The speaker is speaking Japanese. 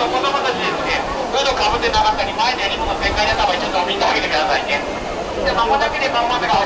の子供たちですねフードかぶってなかったり前で襟物全開った場合ちょっと見てあげてくださいね。で間もなければまずが